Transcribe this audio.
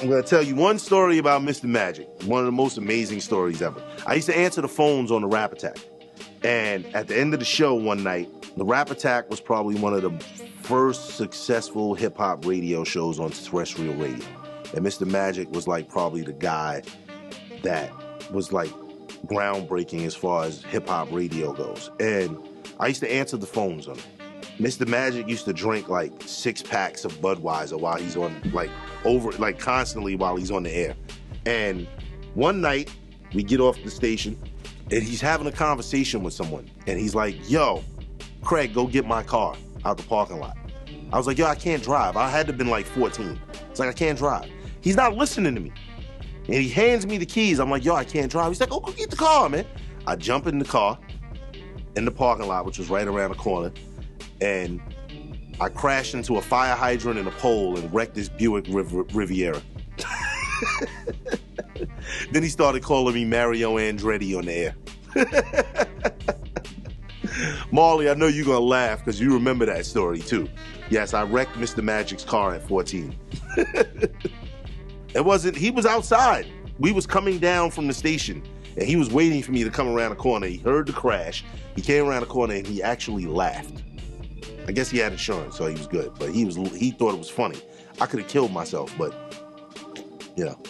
I'm gonna tell you one story about Mr. Magic. One of the most amazing stories ever. I used to answer the phones on the Rap Attack, and at the end of the show one night, the Rap Attack was probably one of the first successful hip hop radio shows on terrestrial radio. And Mr. Magic was like probably the guy that was like groundbreaking as far as hip hop radio goes. And I used to answer the phones on it. Mr. Magic used to drink like six packs of Budweiser while he's on like over like constantly while he's on the air. And one night we get off the station and he's having a conversation with someone and he's like, "Yo, Craig, go get my car out the parking lot." I was like, "Yo, I can't drive." I had to have been like 14. It's like I can't drive. He's not listening to me. And he hands me the keys. I'm like, "Yo, I can't drive." He's like, "Oh, go get the car, man." I jump in the car in the parking lot, which was right around the corner and I crashed into a fire hydrant and a pole and wrecked this Buick Riv- Riviera. then he started calling me Mario Andretti on the air. Marley, I know you're gonna laugh because you remember that story too. Yes, I wrecked Mr. Magic's car at 14. it wasn't, he was outside. We was coming down from the station and he was waiting for me to come around the corner. He heard the crash. He came around the corner and he actually laughed. I guess he had insurance, so he was good. But he was he thought it was funny. I could have killed myself, but you know.